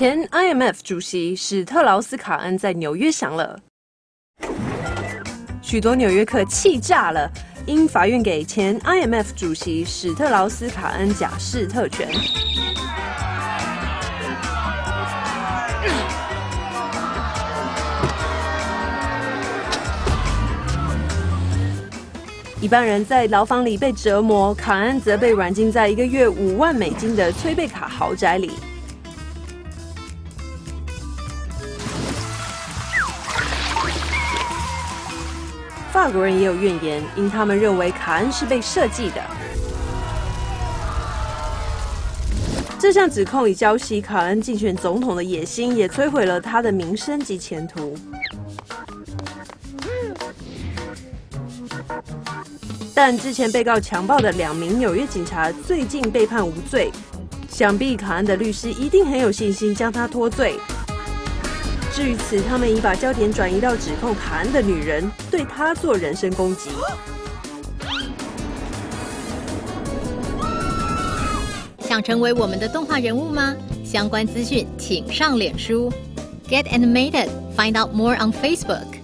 前 IMF 主席史特劳斯卡恩在纽约降了，许多纽约客气炸了，因法院给前 IMF 主席史特劳斯卡恩假释特权。一般人在牢房里被折磨，卡恩则被软禁在一个月五万美金的崔贝卡豪宅里。法国人也有怨言，因他们认为卡恩是被设计的。这项指控已浇熄卡恩竞选总统的野心，也摧毁了他的名声及前途。但之前被告强暴的两名纽约警察最近被判无罪，想必卡恩的律师一定很有信心将他脱罪。至于此，他们已把焦点转移到指控卡恩的女人对她做人身攻击。想成为我们的动画人物吗？相关资讯请上脸书 Get Animated，find out more on Facebook。